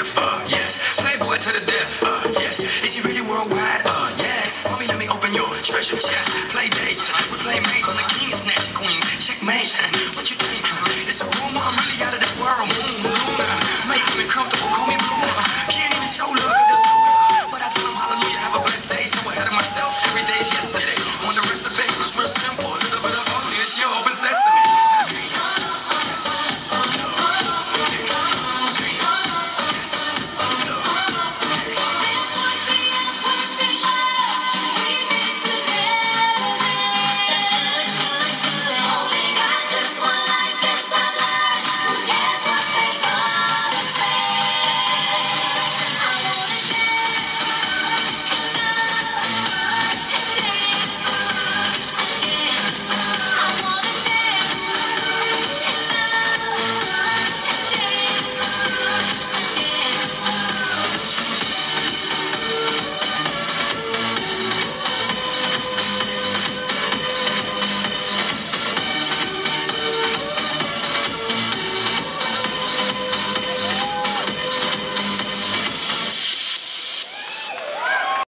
death, uh, yes. Playboy to the death, uh, yes. Is he really worldwide, uh, yes. Mommy, let me open your treasure chest. Play dates, we play mates. On the king is snatching queens, checkmate.